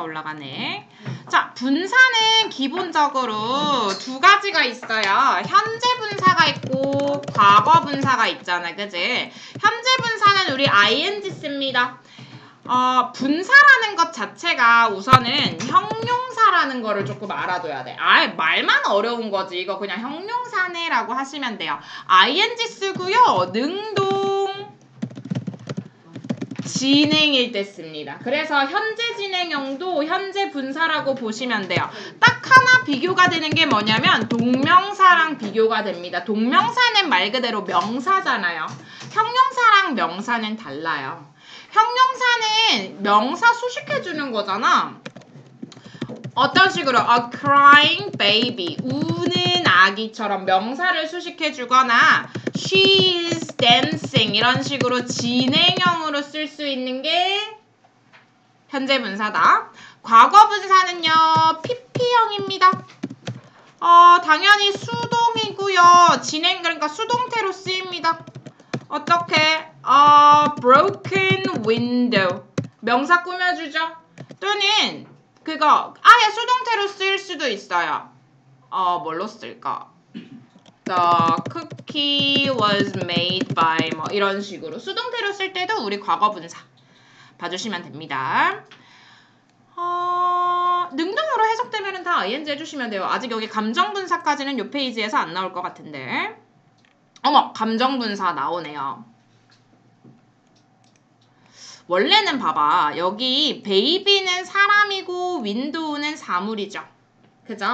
X가 올라가네. 자, 분사는 기본적으로 두 가지가 있어요. 현재 분사가 있고 과거 분사가 있잖아. 그지? 현재 분사는 우리 ing 씁니다. 어, 분사라는 것 자체가 우선은 형용사라는 거를 조금 알아둬야 돼. 아, 말만 어려운 거지. 이거 그냥 형용사네라고 하시면 돼요. ing 쓰고요. 능동 진행일 때 씁니다. 그래서 현재 진행형도 현재 분사라고 보시면 돼요. 딱 하나 비교가 되는 게 뭐냐면 동명사랑 비교가 됩니다. 동명사는 말 그대로 명사잖아요. 형용사랑 명사는 달라요. 형용사는 명사 수식해주는 거잖아. 어떤 식으로 a crying baby 우는 아기처럼 명사를 수식해 주거나 she is dancing 이런 식으로 진행형으로 쓸 수 있는 게 현재 분사다. 과거 분사는요 pp형입니다. 어 당연히 수동이고요 진행 그러니까 수동태로 쓰입니다. 어떻게 어 broken window 명사 꾸며주죠. 또는 그거 아예 수동태로 쓸 수도 있어요. 어 뭘로 쓸까? The cookie was made by 뭐 이런 식으로 수동태로 쓸 때도 우리 과거 분사 봐주시면 됩니다. 어, 능동으로 해석되면 다 ing 해주시면 돼요. 아직 여기 감정 분사까지는 이 페이지에서 안 나올 것 같은데. 어머 감정 분사 나오네요. 원래는 봐봐. 여기 베이비는 사람이고 윈도우는 사물이죠. 그죠?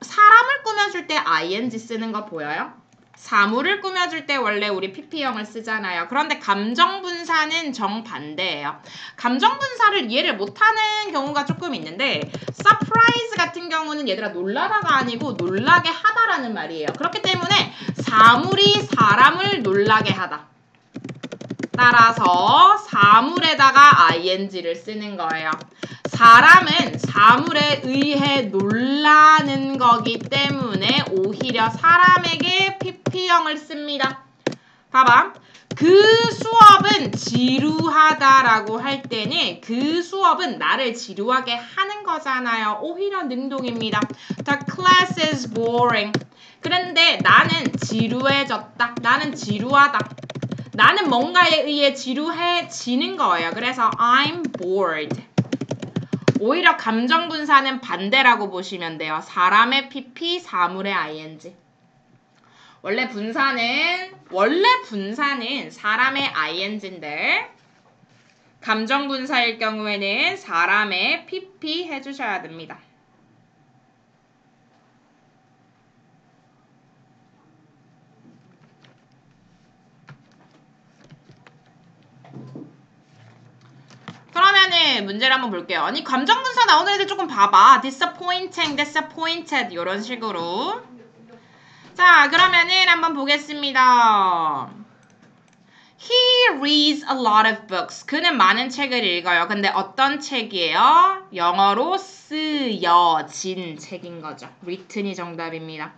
사람을 꾸며줄 때 ing 쓰는 거 보여요? 사물을 꾸며줄 때 원래 우리 pp형을 쓰잖아요. 그런데 감정분사는 정반대예요. 감정분사를 이해를 못하는 경우가 조금 있는데 surprise 같은 경우는 얘들아 놀라다가 아니고 놀라게 하다라는 말이에요. 그렇기 때문에 사물이 사람을 놀라게 하다. 따라서 사물에다가 ing를 쓰는 거예요. 사람은 사물에 의해 놀라는 거기 때문에 오히려 사람에게 pp형을 씁니다. 봐봐. 그 수업은 지루하다라고 할 때는 그 수업은 나를 지루하게 하는 거잖아요. 오히려 능동입니다. The class is boring. 그런데 나는 지루해졌다. 나는 지루하다. 나는 뭔가에 의해 지루해지는 거예요. 그래서 I'm bored. 오히려 감정 분사는 반대라고 보시면 돼요. 사람의 pp, 사물의 ing. 원래 분사는 원래 분사는 사람의 ing인데 감정 분사일 경우에는 사람의 pp 해주셔야 됩니다. 그러면은 문제를 한번 볼게요. 아니 감정분사 나오는 애들 조금 봐봐. disappointing, disappointed 이런 식으로. 자 그러면은 한번 보겠습니다. He reads a lot of books. 그는 많은 책을 읽어요. 근데 어떤 책이에요? 영어로 쓰여진 책인 거죠. written이 정답입니다.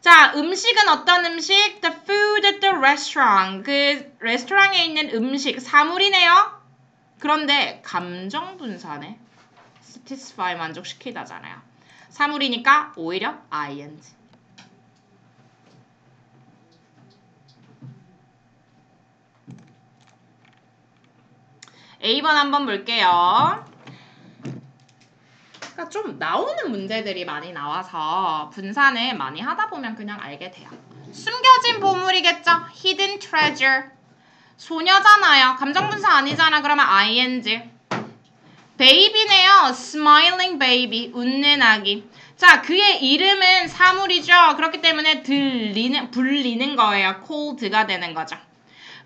자, 음식은 어떤 음식? The food at the restaurant. 그 레스토랑에 있는 음식, 사물이네요. 그런데 감정 분사네. satisfy 만족시키다잖아요. 사물이니까 오히려 ing. A번 한번 볼게요. 그러니까 좀 나오는 문제들이 많이 나와서 분산을 많이 하다 보면 그냥 알게 돼요. 숨겨진 보물이겠죠? hidden treasure. 소녀잖아요. 감정분사 아니잖아. 그러면 ing. 베이비네요. smiling baby. 웃는 아기. 자, 그의 이름은 사물이죠. 그렇기 때문에 들리는, 불리는 거예요. cold가 되는 거죠.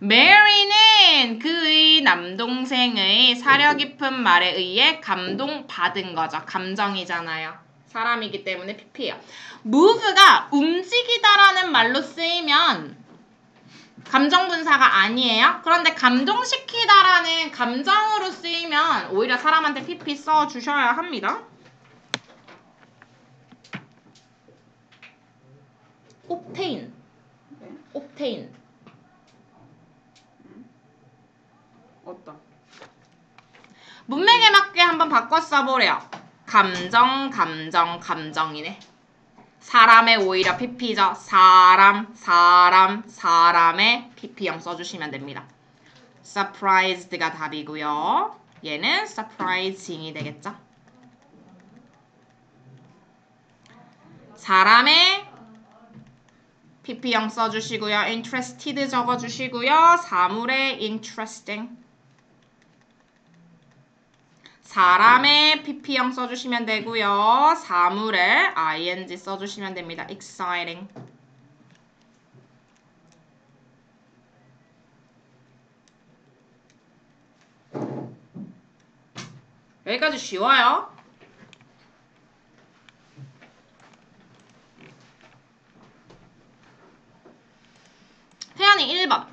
메리는 그의 남동생의 사려 깊은 말에 의해 감동받은 거죠. 감정이잖아요. 사람이기 때문에 pp예요. move가 움직이다라는 말로 쓰이면 감정 분사가 아니에요. 그런데 감동시키다라는 감정으로 쓰이면 오히려 사람한테 pp 써 주셔야 합니다. 옵테인. 옵테인. 문맥에 맞게 한번 바꿔 써보래요. 감정, 감정, 감정이네. 사람의 오히려 PP죠. 사람, 사람, 사람의 PP형 써주시면 됩니다. surprised가 답이고요. 얘는 surprising이 되겠죠. 사람의 PP형 써주시고요. interested 적어주시고요. 사물의 interesting. 사람의 PP형 써주시면 되고요. 사물의 ing 써주시면 됩니다. exciting. 여기까지 쉬워요. 태연이 1번.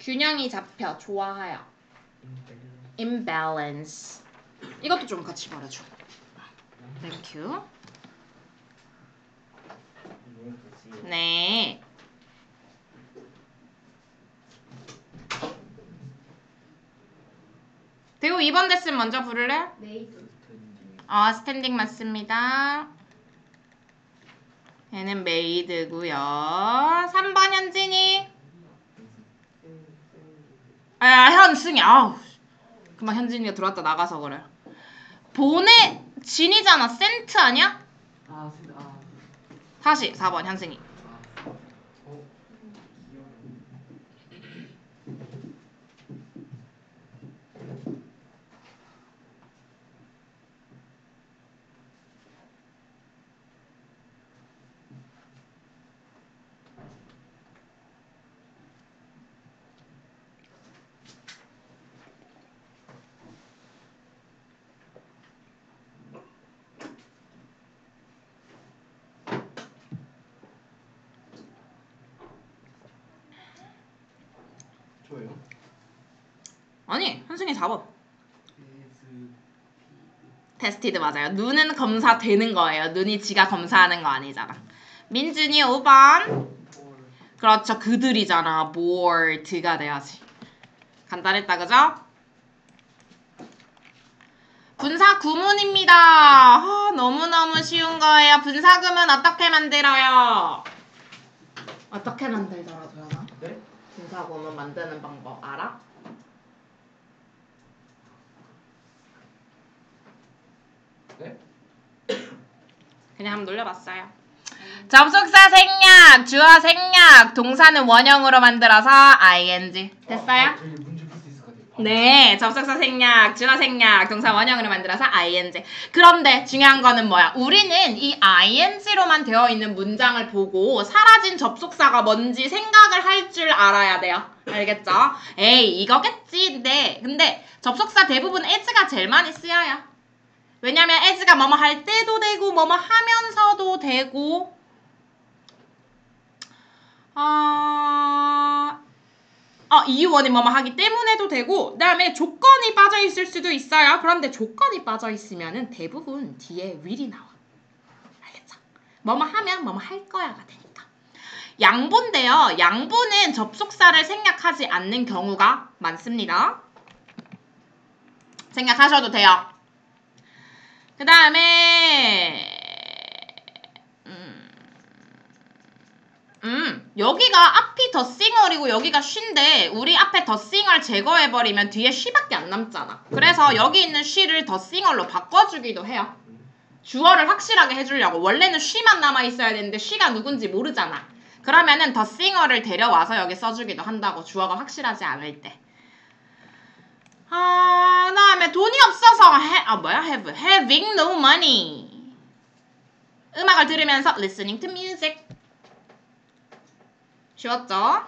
균형이 잡혀 좋아해요. imbalance. 이것도 좀 같이 말해줘. Thank you. 네. 대우 2번 데스 먼저 부를래? 메이드 아, 스탠딩 맞습니다. 얘는 메이드고요. 3번 현진이. 아, 현승이. 아우. 그만 현진이가 들어왔다 나가서 그래. 보내 진이잖아. 센트 아니야? 아, 아, 다시 4번 현승이. 4번. 에스 tested 맞아요. 눈은 검사되는 거예요. 눈이 지가 검사하는 거 아니잖아. 민준이 5번. 폴 그렇죠. 그들이잖아. bored가 돼야지. 간단했다. 그죠? 분사 구문입니다. 아, 너무너무 쉬운 거예요. 분사 구문 어떻게 만들어요? 어떻게 만들더라, 도연아? 네? 분사 구문 만드는 방법 알아? 네? 그냥 한번 놀려봤어요. 접속사 생략, 주어 생략, 동사는 원형으로 만들어서 ing. 됐어요? 아. 네, 접속사 생략, 주어 생략, 동사 원형으로 만들어서 ing. 그런데 중요한 거는 뭐야? 우리는 이 ing로만 되어 있는 문장을 보고 사라진 접속사가 뭔지 생각을 할 줄 알아야 돼요. 알겠죠? 에이, 이거겠지. 네. 근데 접속사 대부분 as가 제일 많이 쓰여요. 왜냐면 as가 뭐뭐 할 때도 되고 뭐뭐 하면서도 되고 아... 어, 이유원이 뭐뭐 하기 때문에도 되고 그 다음에 조건이 빠져 있을 수도 있어요. 그런데 조건이 빠져 있으면은 대부분 뒤에 will이 나와. 알겠죠? 뭐뭐 하면 뭐뭐 할 거야가 되니까. 양보인데요. 양보는 접속사를 생략하지 않는 경우가 많습니다. 생략하셔도 돼요. 그 다음에 음, 음, 여기가 앞이 더 싱얼이고 여기가 쉰데 우리 앞에 더 싱얼 제거해버리면 뒤에 쉬밖에 안 남잖아. 그래서 여기 있는 쉬를 더 싱얼로 바꿔주기도 해요. 주어를 확실하게 해주려고 원래는 쉬만 남아 있어야 되는데 쉬가 누군지 모르잖아. 그러면은 더 싱어를 데려와서 여기 써주기도 한다고 주어가 확실하지 않을 때. 아, 그다음에 돈이 없어서 해, 아 뭐야 have having no money. 음악을 들으면서 listening to music. 쉬웠죠?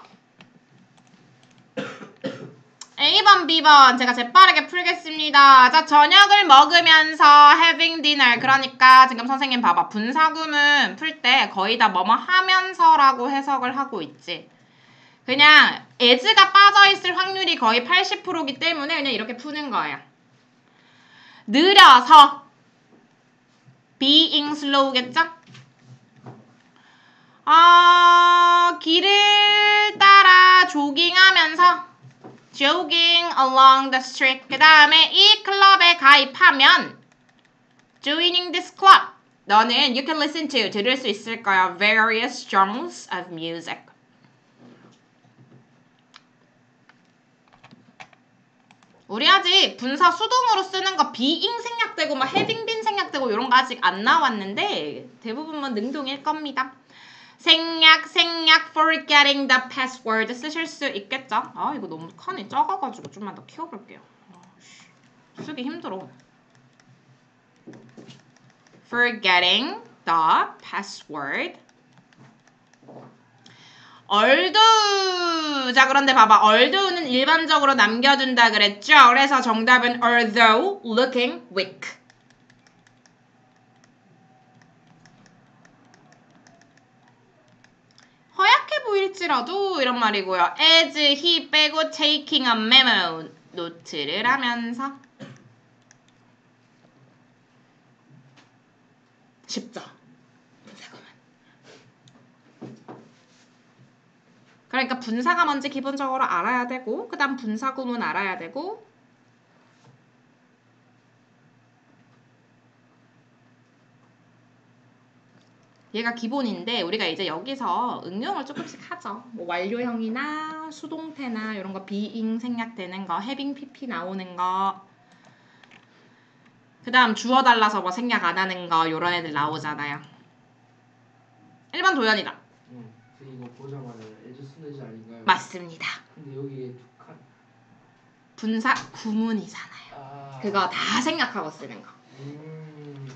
A번, B번 제가 재빠르게 풀겠습니다. 자, 저녁을 먹으면서 having dinner 그러니까 지금 선생님 봐봐. 분사구문 풀 때 거의 다 뭐뭐 하면서라고 해석을 하고 있지. 그냥 as가 빠져있을 확률이 거의 80%이기 때문에 그냥 이렇게 푸는 거예요. 느려서 being slow겠죠? 아, 길을 따라 조깅하면서 jogging along the street 그 다음에 이 클럽에 가입하면 joining this club 너는 you can listen to 들을 수 있을 거야 various genres of music 우리 아직 분사 수동으로 쓰는 거 being 생략되고 막 having been 생략되고 이런 거 아직 안 나왔는데 대부분은 능동일 겁니다. 생략, 생략, forgetting the password 쓰실 수 있겠죠? 아 이거 너무 칸이 작아가지고 좀만 더 키워볼게요. 아, 씨. 쓰기 힘들어. forgetting the password. 얼두 자 그런데 봐봐. 얼두는 일반적으로 남겨둔다 그랬죠? 그래서 정답은 although looking weak. 허약해 보일지라도 이런 말이고요. as he 빼고 taking a memo 노트를 하면서. 쉽죠 분사구문 그러니까 분사가 뭔지 기본적으로 알아야 되고 그 다음 분사구문 알아야 되고 얘가 기본인데 우리가 이제 여기서 응용을 조금씩 하죠. 뭐 완료형이나 수동태나 이런 거 being 생략되는 거, having pp 나오는 거. 그다음 주어 달라서 뭐 생략 안 하는 거 요런 애들 나오잖아요. 1번 도연이다. 응. 저 이거 보자마자 쓰는지 아닌가요? 맞습니다. 근데 여기에 두 칸. 분사 구문이잖아요. 아. 그거 다 생략하고 쓰는 거. 음.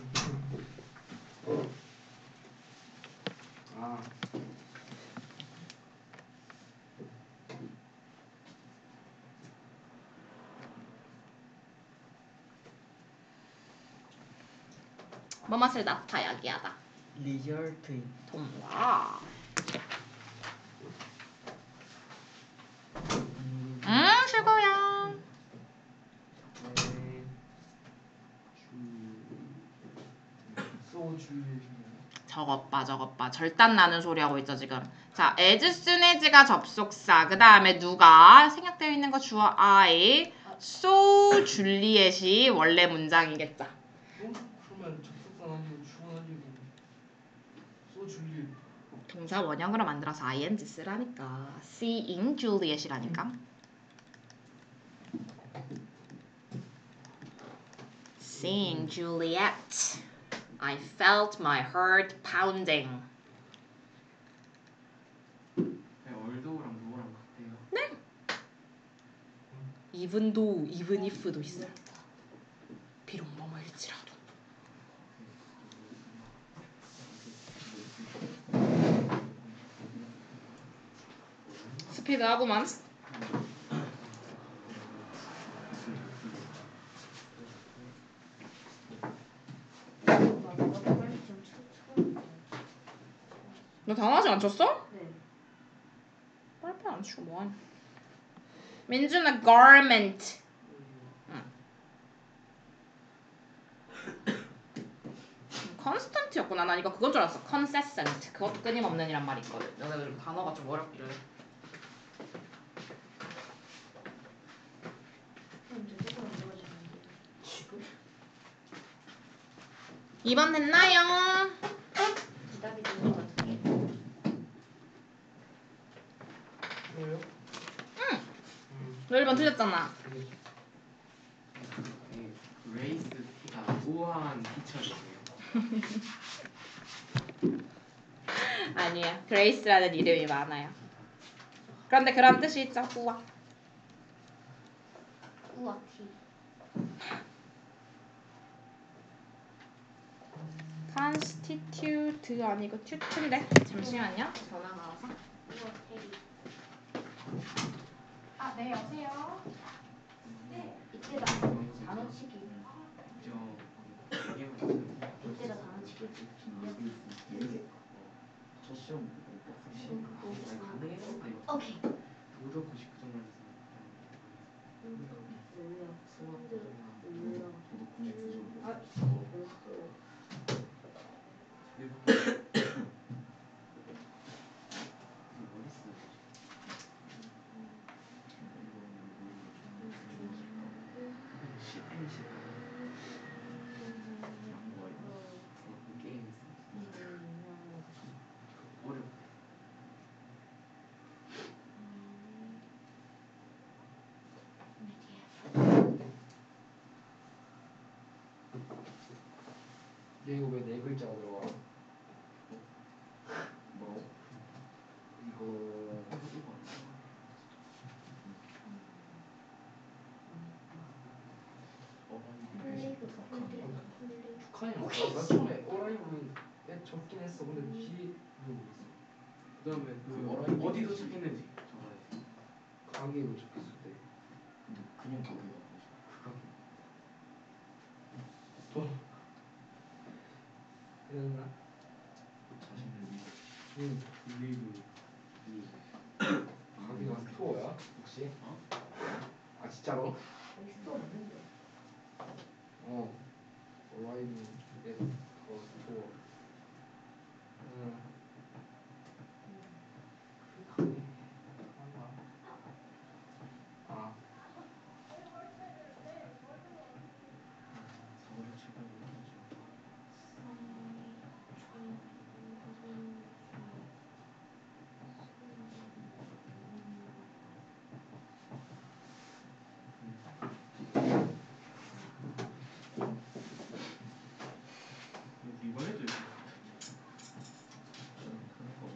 아. 뭐맛을 나타 야기하다. 리얼트인 동화. 음. 소주. 저것 봐, 저것 봐. 절단 나는 소리 하고 있죠, 지금. 자, as soon as가 접속사. 그 다음에 누가 생략되어 있는 거 주어 I. so 줄리엣이 원래 문장이겠다. 동사 원형으로 만들어서 ing 쓰라니까. seeing Juliet이라니까. Seeing Juliet, I felt my heart pounding. 네, 얼도우랑 노랑 같아요. even though, even if도 있어요. 비록 뭐뭐일지라도. 스피드하고만. 너 단어지 안 쳤어? 네. 빨리 안 치고 뭐하냐? 민준아 garment. 컨스턴트였구나. 난 이거 그건 줄 알았어. consistent. 그것도 끊임없는 이란 말이 있거든. 내가 요즘 단어가 좀 어렵길래. 2번 됐나요? 되는 것 같은데. 왜요? 응. 음. 너 1번 틀렸잖아. 레이스 티가 우아한 피처이네요. 아니야. 그레이스라는 이름이 많아요. 그런데 그런 뜻이 있죠. 우와. 우와 티. constitute 아니고 tute인데. 잠시만요. 전화 나와서. 우와 테리. 아, 네, 여보세요. 네. 이때다 단어치기. 이때다 단어치기. 저 시험 오케이. 도덕 99점 맞아서 뭐야? 수학 근데 나 뭐야? 저도 99점. 아, 어, 벌써. 뭐 했어요? 시 아니 시 게임 했어. 어렵대. 얘 이거 왜네 글자가 들어가? 뭐? 이거 플레이그. 축하해요. 나 처음에 어라이브에 적긴 했어. 근데 뒤에 모르겠어. 그다음에 그 어디도 있지. 적혔는지 적어야 돼. 가게로 적혔을 때. 근데 그냥 거기가 뭐지? 또. 이랬나? 자신을 믿어. 응. 리뷰 리. 가게가 스토어야? 혹시? 어? 아 진짜로? 여기 스토어 없는데. 어. 어라이브에 어 스토어. 응. 그 가게. 하나. 아. 서울에 출발 못하죠. 이번에도 이렇게. 저는 그런 거.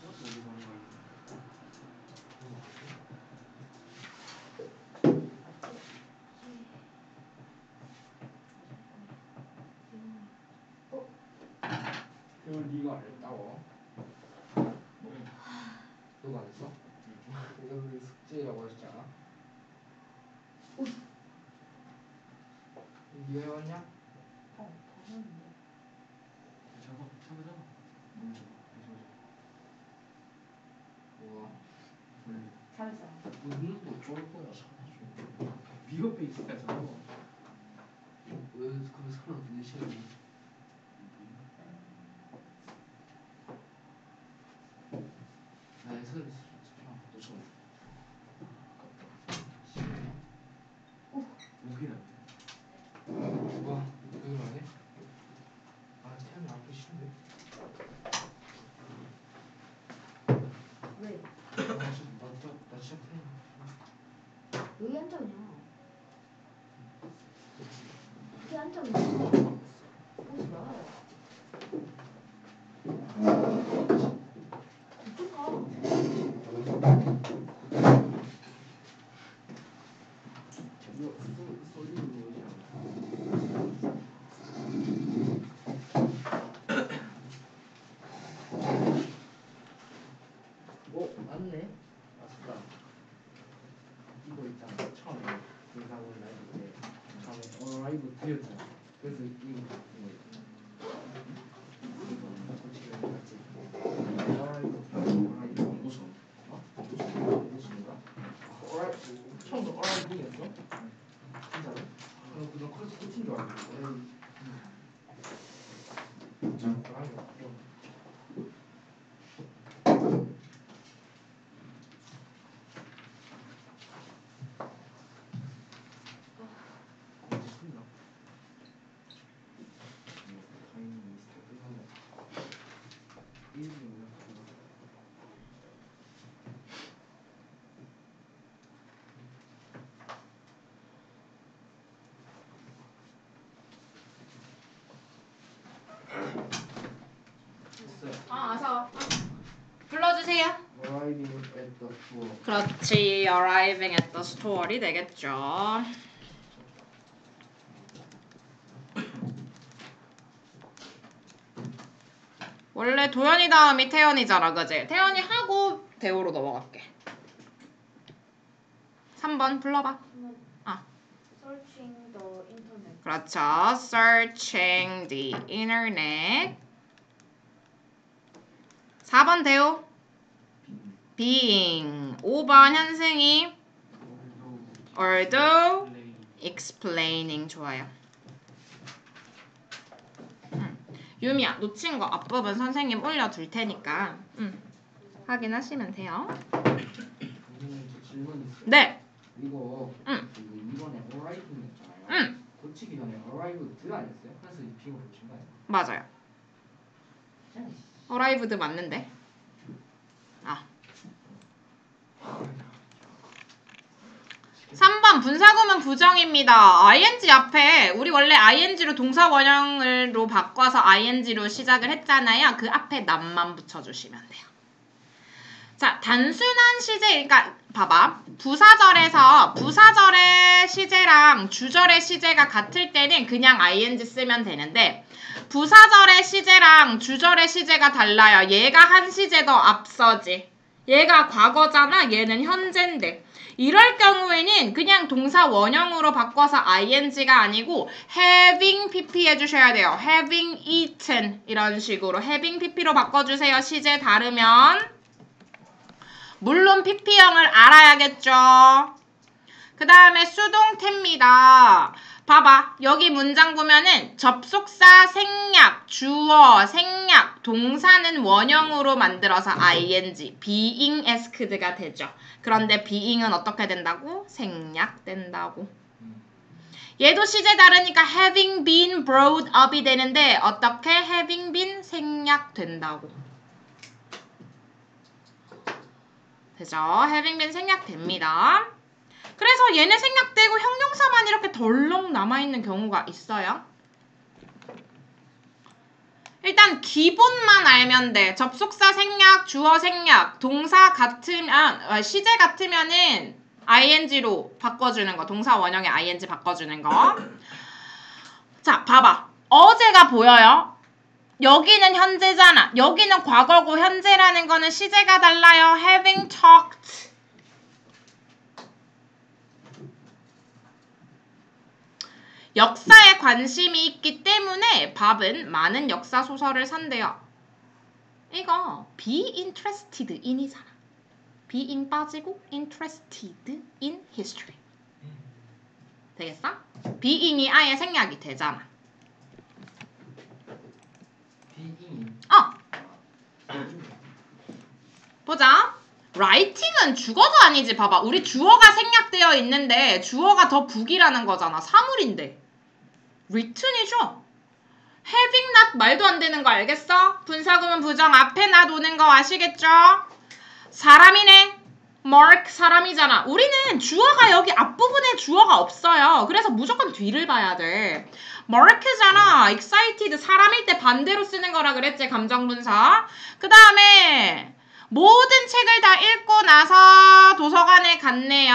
그것도 어디 가는 거야? 이걸 네가 안 했다고? 너가 안 했어? 이거 우리 숙제라고 하셨잖아. 이거 해왔냐? 어, 당연한데. 저거 저거 저거. 음. 원래 잘했어. 무슨? 너쫄 거야 사줘. 비어 페이스가 저거. 왜 그럼 서로 몇 시간이? 불러주세요. Arriving at the tour. 그렇지. Arriving at the store이 되겠죠. 원래 도연이 다음이 태연이잖아, 그지? 태연이 하고 대호로 넘어갈게. 3번 불러봐. 아. Searching the internet. 그렇죠. Searching the internet. 4번 대우. Being. 5번 현승이. although explaining 좋아요. 음. 유미야 놓친 거 앞부분 선생님 올려둘 테니까 음. 확인하시면 돼요. 네. 이거 응. 그 이번에 arrive 있잖아요. 응. 고치기 전에 arrived 아니었어요? 그래서 이 비교 고친 거예요. 맞아요. 어라이브드 맞는데. 아. 3번 분사구문 부정입니다. ing 앞에 우리 원래 ing로 동사 원형으로 바꿔서 ing로 시작을 했잖아요. 그 앞에 남만 붙여주시면 돼요. 자, 단순한 시제, 그러니까 봐봐. 부사절에서 부사절의 시제랑 주절의 시제가 같을 때는 그냥 ing 쓰면 되는데 부사절의 시제랑 주절의 시제가 달라요. 얘가 한 시제 더 앞서지. 얘가 과거잖아. 얘는 현재인데. 이럴 경우에는 그냥 동사 원형으로 바꿔서 ing가 아니고 having pp 해주셔야 돼요. having eaten 이런 식으로 having pp로 바꿔주세요. 시제 다르면 물론 pp형을 알아야겠죠. 그 다음에 수동태입니다. 봐봐. 여기 문장 보면은 접속사 생략, 주어, 생략, 동사는 원형으로 만들어서 ing, being asked가 되죠. 그런데 being은 어떻게 된다고? 생략된다고. 얘도 시제 다르니까 having been brought up이 되는데 어떻게 having been 생략된다고. 되죠? having been 생략됩니다. 그래서 얘네 생략되고 형용사만 이렇게 덜렁 남아있는 경우가 있어요. 일단 기본만 알면 돼. 접속사 생략, 주어 생략, 동사 같으면, 어, 시제 같으면은 ing로 바꿔주는 거. 동사 원형에 ing 바꿔주는 거. 자, 봐봐. 어제가 보여요? 여기는 현재잖아. 여기는 과거고 현재라는 거는 시제가 달라요. having talked. 역사에 관심이 있기 때문에 밥은 많은 역사 소설을 산대요. 이거 be interested in이잖아. being 빠지고 interested in history. 되겠어? being이 아예 생략이 되잖아. 비잉이 어, 보자. writing은 주어도 아니지. 봐봐. 우리 주어가 생략되어 있는데 주어가 더 북이라는 거잖아. 사물인데. Written이죠. having not 말도 안 되는 거 알겠어? 분사구문 부정 앞에 not 오는 거 아시겠죠? 사람이네. mark 사람이잖아. 우리는 주어가 여기 앞부분에 주어가 없어요. 그래서 무조건 뒤를 봐야 돼. mark잖아. excited 사람일 때 반대로 쓰는 거라 그랬지. 감정분사. 그 다음에 모든 책을 다 읽고 나서 도서관에 갔네요.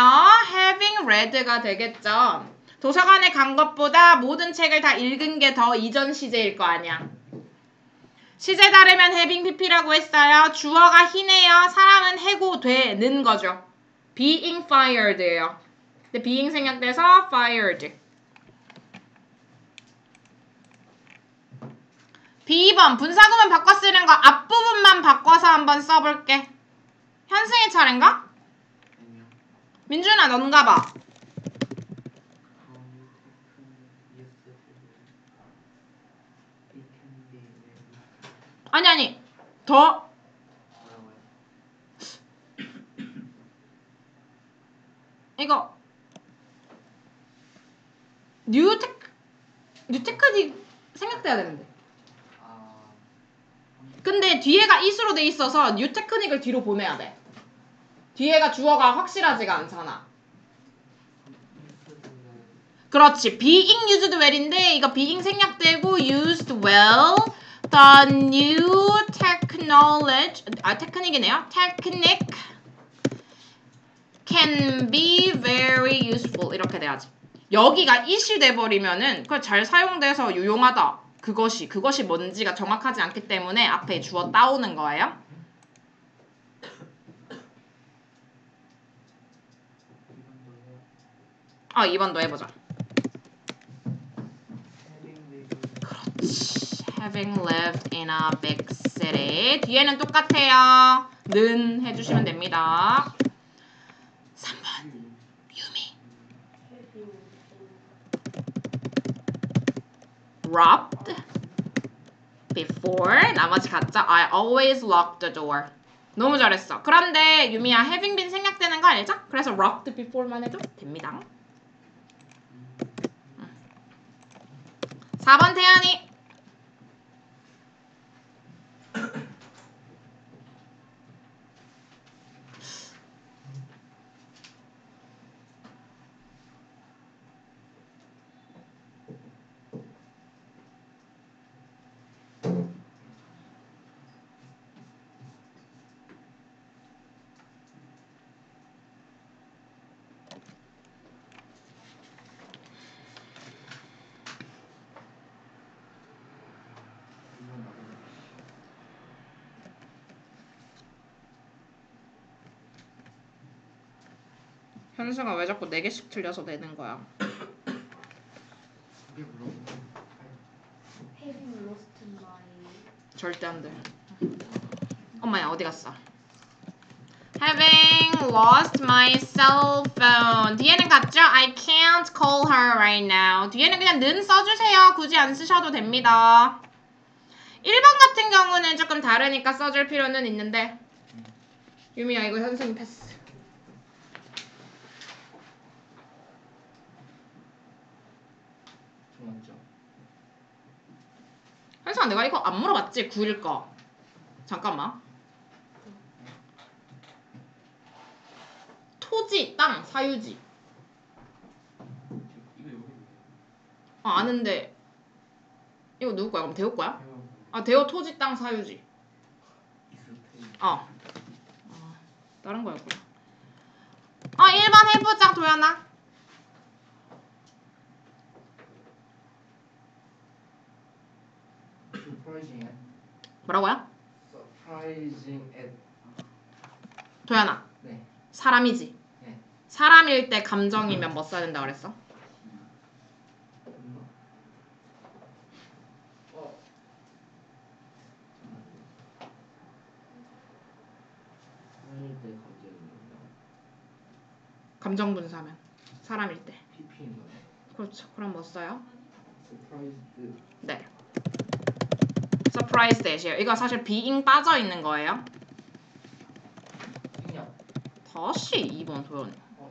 having read가 되겠죠. 도서관에 간 것보다 모든 책을 다 읽은 게 더 이전 시제일 거 아니야. 시제 다르면 having pp라고 했어요. 주어가 희네요. 사람은 해고되는 거죠. being fired예요. 근데 being 생략돼서 fired. B번 분사구문 바꿔 쓰는 거 앞부분만 바꿔서 한번 써볼게. 현승의 차례인가? 민준아 넌가 봐. How you can use the It can be very 아니 아니 더? 이거 뉴테크 뉴테크닉 생략돼야 되는데. 아, 근데 뒤에가 is로 돼 있어서 뉴테크닉을 뒤로 보내야 돼. 뒤에가 주어가 확실하지가 않잖아. 그렇지. being used well인데 이거 being 생략되고 used well. The new technology 아 테크닉이네요. technique can be very useful 이렇게 돼야지. 여기가 it이 돼버리면은 그걸 잘 사용돼서 유용하다. 그것이 그것이 뭔지가 정확하지 않기 때문에 앞에 주어 따오는 거예요. 이건 어 2번도 해보자. 그렇지. Having lived in a big city. 뒤에는 똑같아요. 는 해주시면 됩니다. 3번 유미. robbed before 나머지 가짜 I always lock the door 너무 잘했어 그런데 유미야 having been 생략되는 거 알죠? 그래서 robbed before만 해도 됩니다 음. 4번 태연이 현수가 왜 자꾸 4개씩 틀려서 내는 거야? lost my 절대 안 돼. 엄마야 어디 갔어? Having lost my cell phone. 뒤에는 같죠? I can't call her right now. 뒤에는 그냥 는 써주세요. 굳이 안 쓰셔도 됩니다. 1번 같은 경우는 조금 다르니까 써줄 필요는 있는데. 유미야 이거 현승이 패스 좋았죠 현승아 내가 이거 안 물어봤지? 9일 거 잠깐만. 토지, 땅, 사유지. 아 아는데. 이거 누구 거야? 그럼 대호 거야? 아 대호 토지 땅 사유지. 어. 아, 다른 거였구나. 아 1번 해보자 도연아 surprising at 뭐라고요? surprising at 도연아 네 사람이지? 네. 사람일 때 감정이면 뭐 써야 된다 그랬어? 감정 분사면 사람일 때 그렇죠 그럼 뭐 써요? 네 surprise 대시요. 이거 사실 being 빠져 있는 거예요? 다시 2번 도연. 어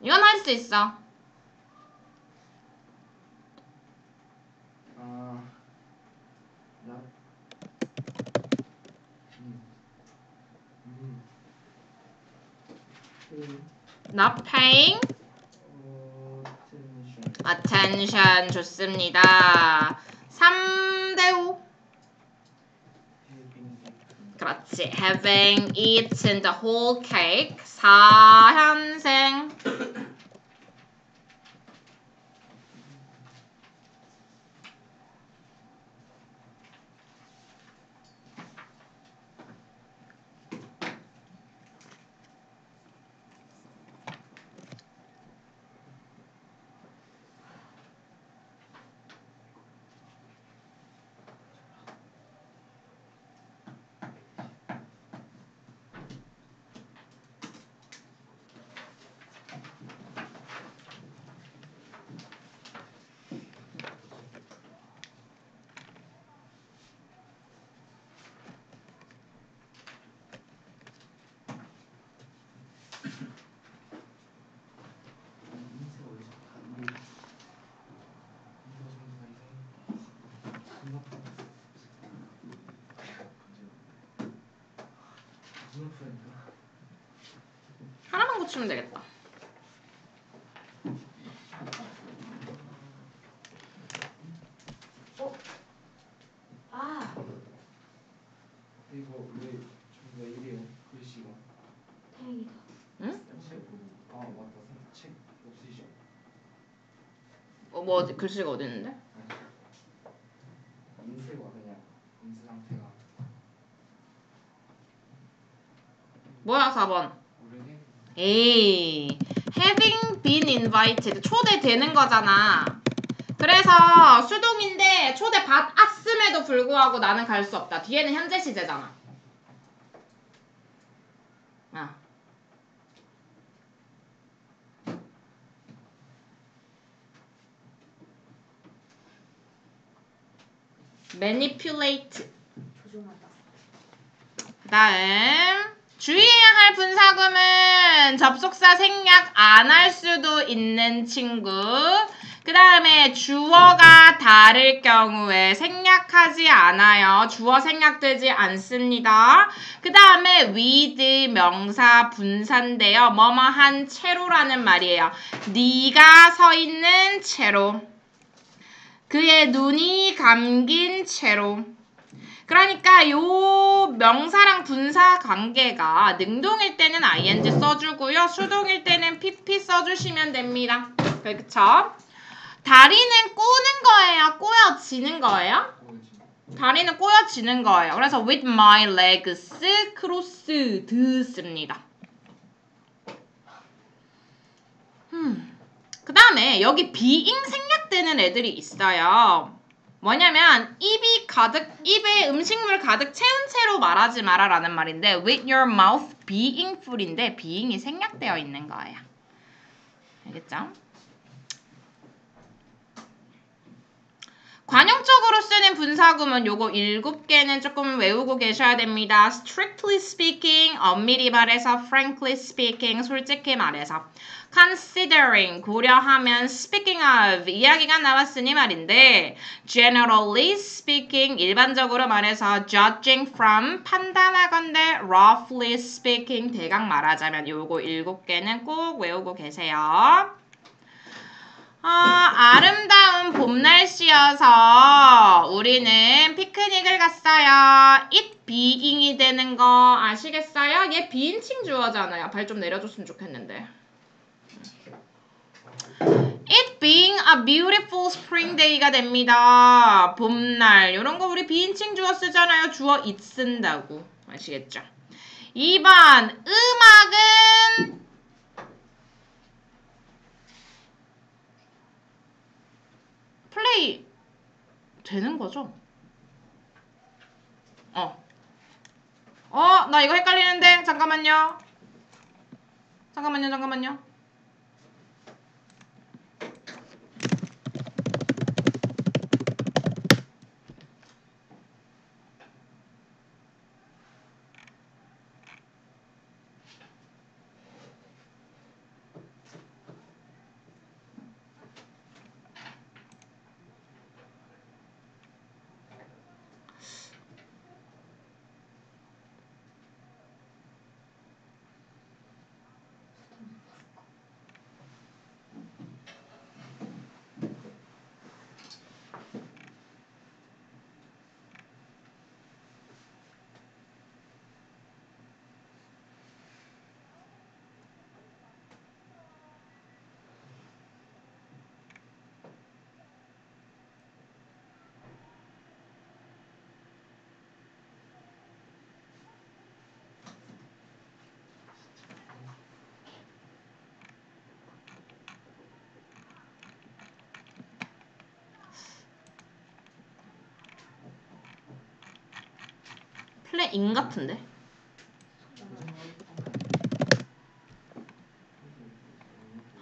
이건 할 수 있어. 아, 나, 음, 음, 그, not paying? 어, attention 좋습니다 3대5 having eaten, 그렇지 having eaten the whole cake 4현생 하나만 고치면 되겠다 아 이거 왜, 저왜 이래요? 글씨가. 다행이다. 책, 아, 맞다. 책 없으시죠? 어, 뭐 어디- 글씨가 어디 있는데? 인쇄가 그냥 인쇄 상태가 뭐야 4번 오래돼? 에이 having been invited 초대되는 거잖아. 그래서 수동인데 초대 받았음에도 불구하고 나는 갈 수 없다. 뒤에는 현재 시제잖아. 아. manipulate 조종하다. 그다음 주의해야 할 분사구문 접속사 생략 안 할 수도 있는 친구. 그 다음에 주어가 다를 경우에 생략하지 않아요. 주어 생략되지 않습니다. 그 다음에 with 명사 분사인데요. 뭐뭐한 채로라는 말이에요. 네가 서 있는 채로. 그의 눈이 감긴 채로. 그러니까 요 명사랑 분사 관계가 능동일 때는 ing 써주고요. 수동일 때는 pp 써주시면 됩니다. 그렇죠? 다리는 꼬는 거예요? 꼬여지는 거예요? 다리는 꼬여지는 거예요. 그래서 with my legs crossed 습니다. 음. 그 다음에 여기 being 생략되는 애들이 있어요. 뭐냐면 입이 가득 입에 음식물 가득 채운 채로 말하지 마라라는 말인데 with your mouth being full인데 being이 생략되어 있는 거예요. 알겠죠? 관용적으로 쓰는 분사구문 요거 일곱 개는 조금 외우고 계셔야 됩니다. strictly speaking, 엄밀히 말해서 frankly speaking, 솔직히 말해서 considering, 고려하면 speaking of, 이야기가 나왔으니 말인데 generally speaking, 일반적으로 말해서 judging from, 판단하건대 roughly speaking, 대강 말하자면 요거 일곱 개는 꼭 외우고 계세요. 어, 아름다운 봄 날씨여서 우리는 피크닉을 갔어요. it being이 되는 거 아시겠어요? 얘 비인칭 주어잖아요. 발 좀 내려줬으면 좋겠는데. It being a beautiful spring day가 됩니다. 봄날. 이런 거 우리 비인칭 주어 쓰잖아요. 주어 it 쓴다고. 아시겠죠? 2번. 음악은 플레이 되는 거죠? 어. 어, 나 이거 헷갈리는데. 잠깐만요. 잠깐만요, 잠깐만요. 플레인 같은데?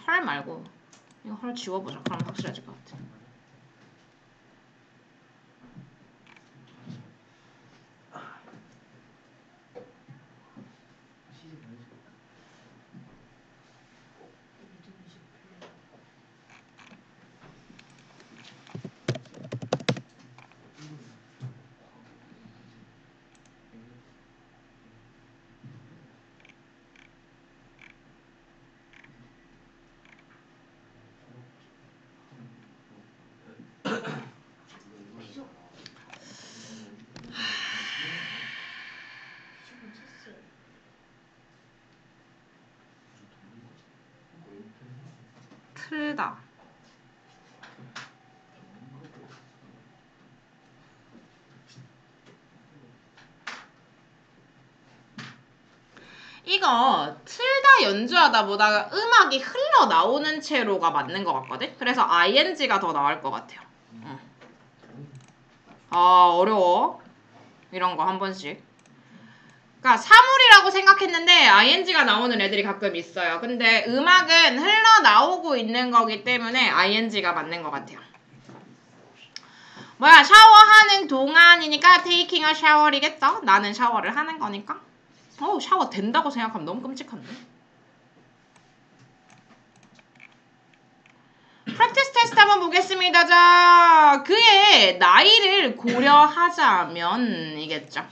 헐 말고 이거 헐 지워보자. 그럼 확실해질 것 같아. 틀다. 이거 틀다 연주하다 보다가 음악이 흘러나오는 채로가 맞는 것 같거든? 그래서 ing가 더 나을 것 같아요. 응. 아, 어려워. 이런 거 한 번씩. 그러니까 사물 이라고 생각했는데 ing가 나오는 애들이 가끔 있어요. 근데 음악은 흘러나오고 있는 거기 때문에 ing가 맞는 것 같아요. 뭐야 샤워하는 동안이니까 taking a shower이겠죠? 나는 샤워를 하는 거니까. 어우 샤워 된다고 생각하면 너무 끔찍한데. 프랙티스 테스트 한번 보겠습니다. 자, 그의 나이를 고려하자면이겠죠.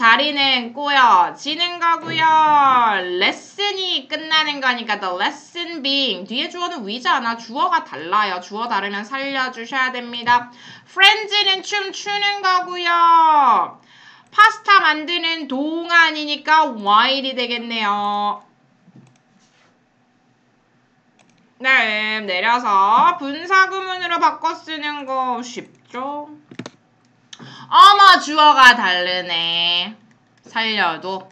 다리는 꼬여지는 거고요. 레슨이 끝나는 거니까 the lesson being 뒤에 주어는 위잖아. 주어가 달라요. 주어 다르면 살려주셔야 됩니다. friends는 춤추는 거고요. 파스타 만드는 동안이니까 while이 되겠네요. 네, 내려서 분사구문으로 바꿔 쓰는 거 쉽죠? 어머, 주어가 다르네. 살려도.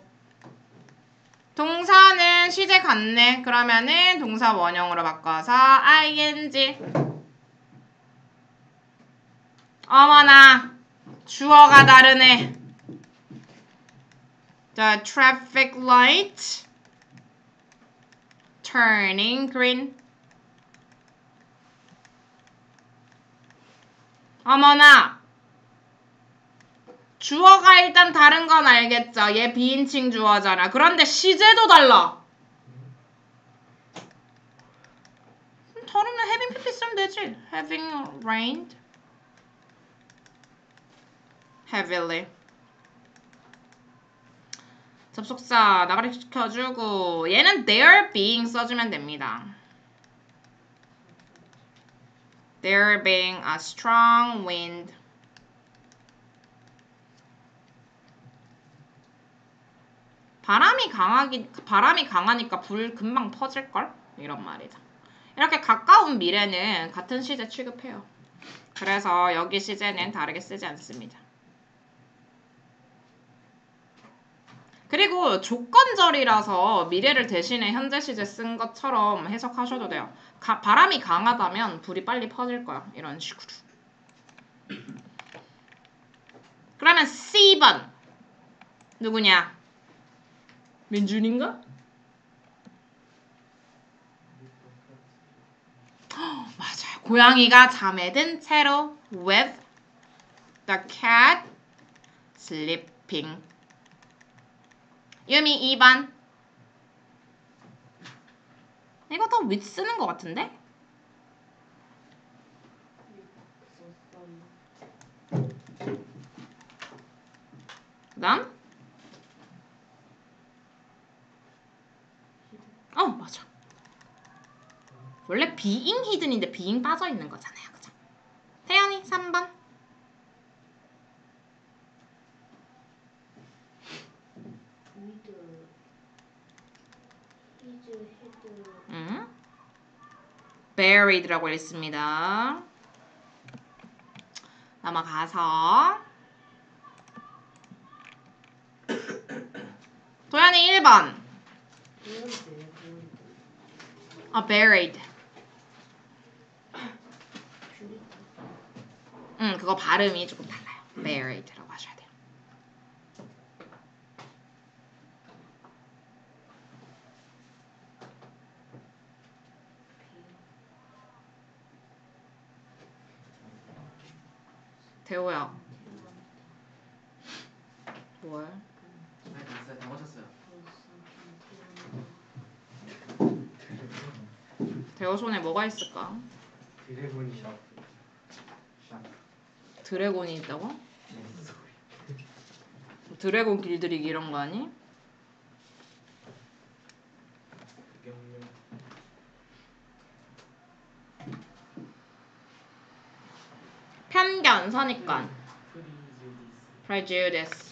동사는 시제 같네. 그러면은 동사 원형으로 바꿔서 ing. 어머나, 주어가 다르네. The traffic light turning green. 어머나, 주어가 일단 다른 건 알겠죠. 얘 비인칭 주어잖아. 그런데 시제도 달라. 음, 다르면 having pp 쓰면 되지. Having rained heavily. 접속사 나가리 시켜주고 얘는 there being 써주면 됩니다. There being a strong wind. 바람이 강하기 바람이 강하니까 불 금방 퍼질 걸 이런 말이죠. 이렇게 가까운 미래는 같은 시제 취급해요. 그래서 여기 시제는 다르게 쓰지 않습니다. 그리고 조건절이라서 미래를 대신에 현재 시제 쓴 것처럼 해석하셔도 돼요. 가, 바람이 강하다면 불이 빨리 퍼질 거야. 이런 식으로. 그러면 C번 누구냐? 민준인가? 맞아요. 고양이가 잠에 든 채로 with the cat sleeping. 유미 2번. 이거 다 with 쓰는 것 같은데? 그 다음? 어, 맞아. 원래 being hidden인데 being 빠져있는 거잖아요. 그죠? 태연이 3번. 위드 히즈 헤드 음. buried라고 있습니다. 넘어가서 도현이 1번. 아, buried. 응, 그거 발음이 조금 달라요. buried라고 하셔야 돼요. 대호야, 뭘? 네, 됐어요. 다 맞췄어요. 대호 손에 뭐가 있을까? 드래곤이. 드래곤이 있다고? 드래곤 길들이기 이런 거 아니? 편견, 선입관. 프리즈디스. prejudice.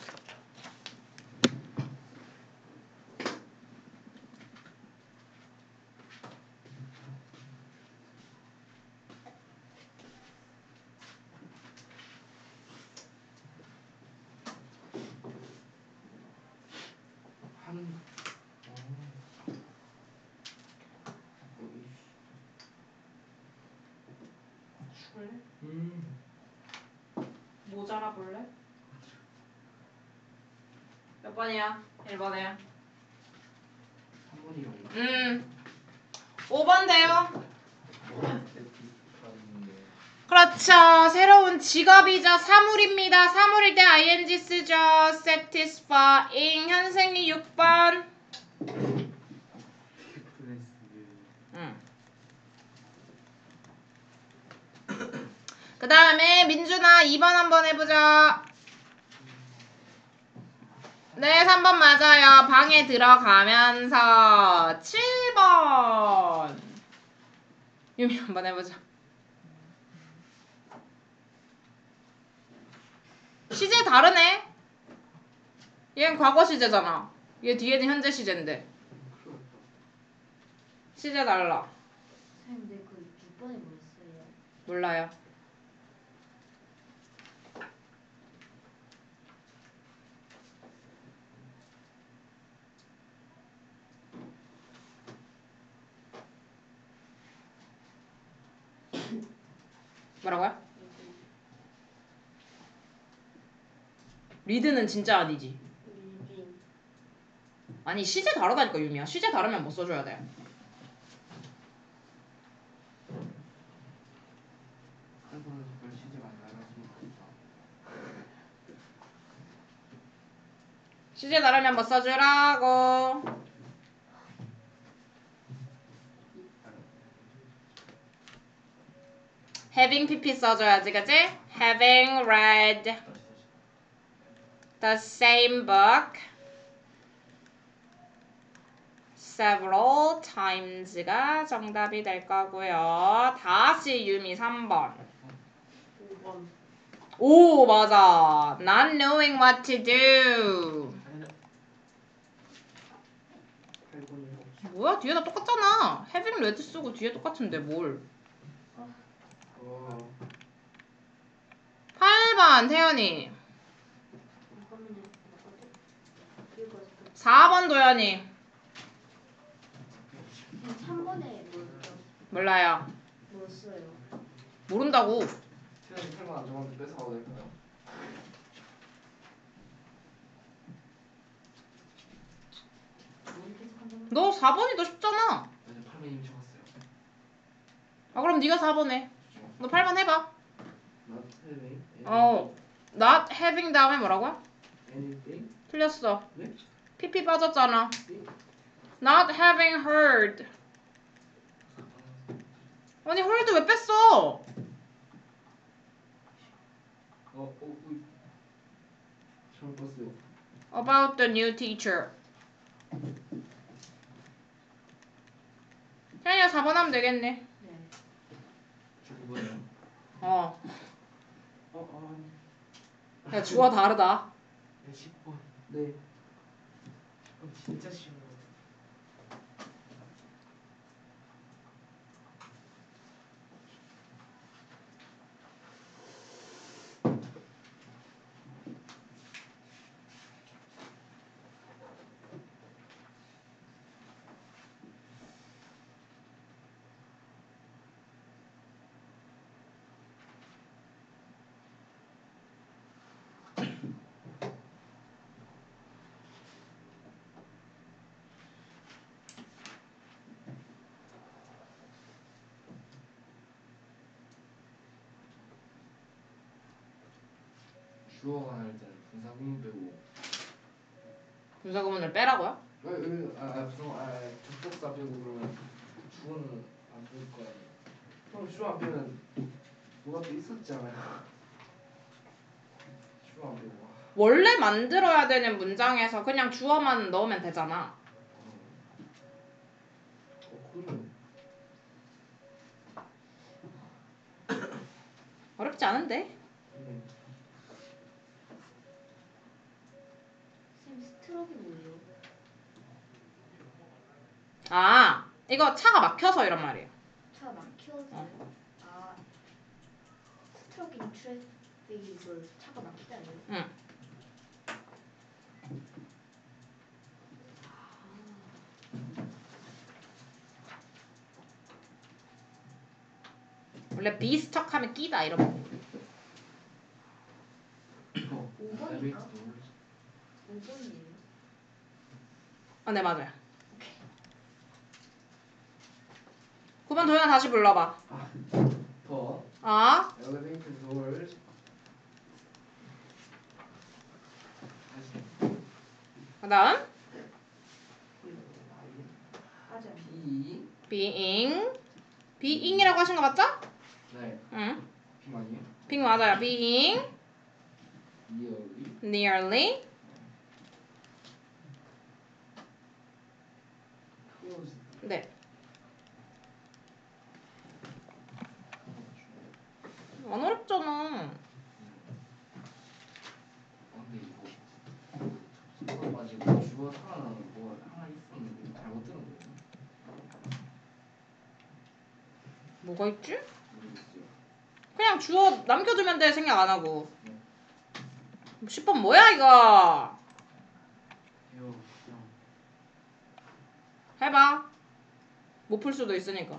한. 어, 볼래? 음. 모자라 볼래? 몇 번 이야? 1번이야. 3번이라고. 음. 5번 돼요. 그렇죠. 새로운 직업이죠. 사물입니다. 사물일 때 ing 쓰죠. satisfying. 현생이 6번. 플레스. 응. 그 다음에 민준아 2번 한번 해보자. 네, 3번 맞아요. 방에 들어가면서 7번. 유미 한번 해보자. 시제 다르네. 얘는 과거 시제잖아. 얘 뒤에는 현재 시제인데. 시제 달라. 선생님 근데 그 6번에 뭐였어요? 몰라요. 뭐라고요? 리드는 진짜 아니지. 아니 시제 다르다니까 유미야. 시제 다르면 뭐 써줘야 돼? 시제 다르면 뭐 써주라고. Having pp 써줘야지, 그지? having read the same book several times가 정답이 될 거고요. 다시 유미 3번. 5번 오, 맞아. not knowing what to do. 8번이요. 뭐야? 뒤에다 똑같잖아. having read 쓰고 뒤에 똑같은데 뭘? 와. 8번 태연이. 잠깐만요 이거 4번 도연이. 3번에 뭐였죠? 몰라요. 뭐였어요? 모른다고. 태연이 8번 안 정하는데 뺏어가도 될까요? 너 4번이 더 쉽잖아. 맞아 8번 이미 정했어요. 아 그럼 네가 4번 해. 너 8번 해봐. Not having 어. not having 다음에 뭐라고? anything. 틀렸어. 네? pp 빠졌잖아. not having heard. 아니 heard 왜 뺐어? 어, 어. 잘못 봤어요. about the new teacher. 태연이가 4번 하면 되겠네. 9번이요. 어. 어, 아, 야 주어 다르다. 네 10번. 네. 그럼 진짜 쉬운 거. 주어가 나올 때는 분사구문 빼고. 분사구문을 빼라고요? 아, 아, 아, 아, 아, 접속사 빼고 그러면 주어는 안 뺄 거 아니에요. 형 주어 안 빼면 뭐가 또 있었잖아요. 주어 안 빼고. 와. 원래 만들어야 되는 문장에서 그냥 주어만 넣으면 되잖아. 어, 그러면 어렵지 않은데? 네. 선생님 스 뭐예요? 아 이거 차가 막혀서 이런 말이에요. 차가 막혀서 아 스트로크는 트래픽이 이걸 차가 막히다예요? 응. 원래 비스척하면 끼다 이런 거. 어. 5번이나? 5번이에요. 아, 네 맞아요. 9번 도현아 다시 불러봐. 더 아, 다시. 그다음 맞아. B being being이라고 하신 거 맞죠? 네 응. 아니에요? being 맞아요. being nearly nearly close 네. 안 어렵잖아. 주어 뭐 하나 있었는데 잘못 들은 거예요 뭐가 있지? 모르겠어요 그냥 주어 남겨두면 돼 생각 안 하고. 10번 뭐야 이거? 해봐. 못 풀 수도 있으니까.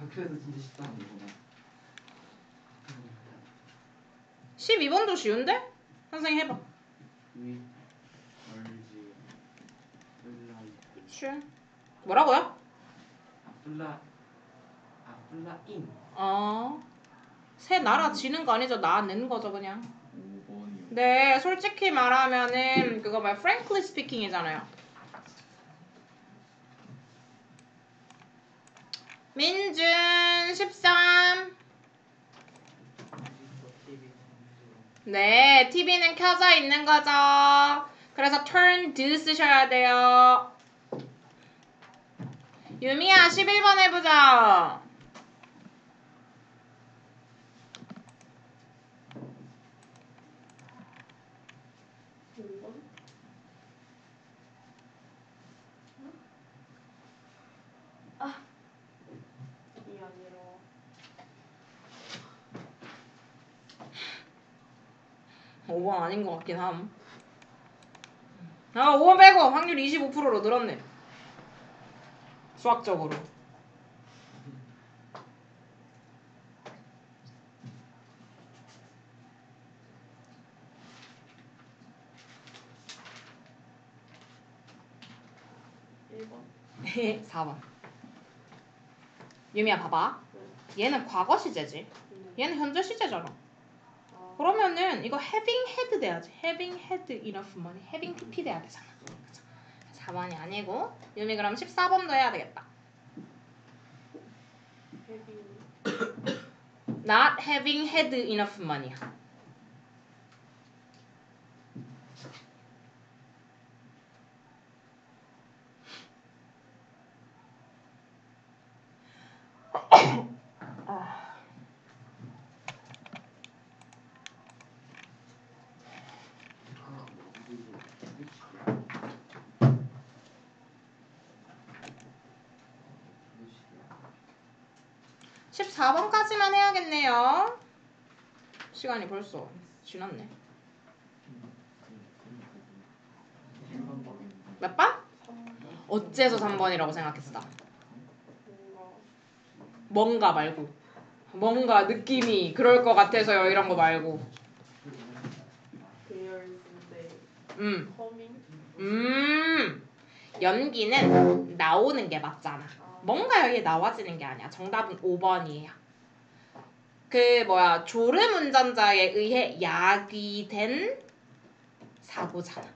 아 그래도 진짜 쉽다 이거나 12번도 쉬운데? 선생님 해봐. 위. 얼지. 뭐라고요? 아플라. 아플라인. 어. 새 나라 지는 거 아니죠? 나내는 거죠 그냥. 5번이요. 네, 솔직히 말하면은 그거 말 frankly speaking이잖아요. 민준 13. 네, TV는 켜져 있는 거죠. 그래서 turn do 쓰셔야 돼요. 유미야 11번 해보자. 이게 아니라. 오 5번 아닌 것 같긴 함. 아, 5번 빼고 확률 25%로 늘었네. 수학적으로. 일번 4번. 유미야 봐봐. 얘는 과거 시제지. 얘는 현재 시제잖아. 아, 그러면은 이거 having had 돼야지. having had enough money. having pp 돼야 되잖아. 그쵸? 4번이 아니고 유미 그럼 14번도 해야 되겠다. not having had enough money. 아 이거 14번까지만 해야겠네요. 시간이 벌써 지났네. 몇 번? 어째서 3번이라고 생각했어? 뭔가 말고. 뭔가 느낌이 그럴 것 같아서요. 이런 거 말고. 음. 음. 연기는 나오는 게 맞잖아. 아, 뭔가 여기 나와지는 게 아니야. 정답은 5번이에요. 그 뭐야 졸음 운전자에 의해 야기된 사고잖아.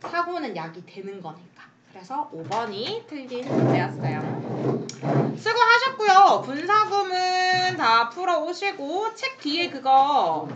사고는 약이 되는 거니까. 그래서 5번이 틀린 문제였어요. 수고하셨고요. 분사구문 다 풀어 오시고 책 뒤에 그거